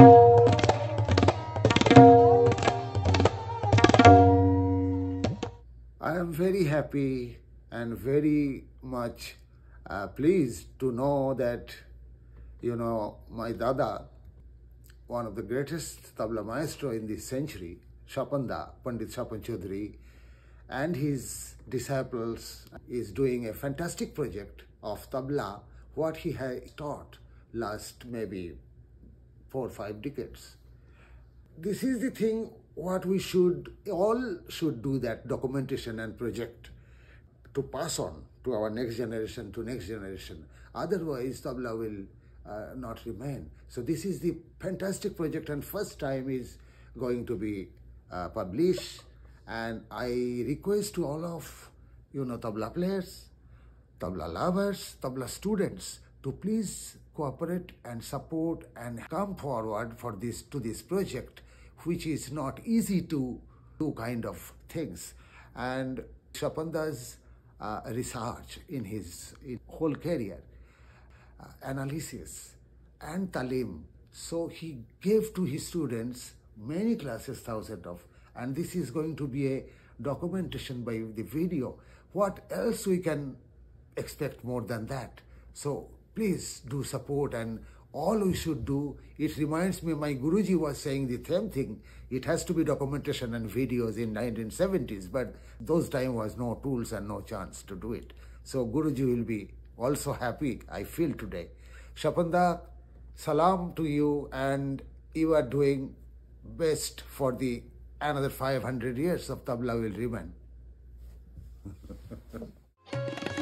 I am very happy and very much uh, pleased to know that, you know, my Dada, one of the greatest tabla maestro in this century, Swapanda, Pandit Swapan Chaudhuri, and his disciples is doing a fantastic project of tabla, what he has taught last maybe four or five decades. This is the thing what we should, all should do that documentation and project to pass on to our next generation, to next generation. Otherwise, tabla will uh, not remain. So this is the fantastic project and first time is going to be uh, published and I request to all of you know tabla players, tabla lovers, tabla students to please cooperate and support and come forward for this to this project which is not easy to do kind of things. And Swapanda's uh, research in his in whole career uh, analysis and talim. So he gave to his students many classes thousand of and this is going to be a documentation by the video. What else we can expect more than that? So please do support and all we should do it reminds me my guruji was saying the same thing. It has to be documentation and videos in 1970s but those time was no tools and no chance to do it. So guruji will be also happy i feel today. Swapanda salam to you and you are doing best for the another 500 years of tabla will remain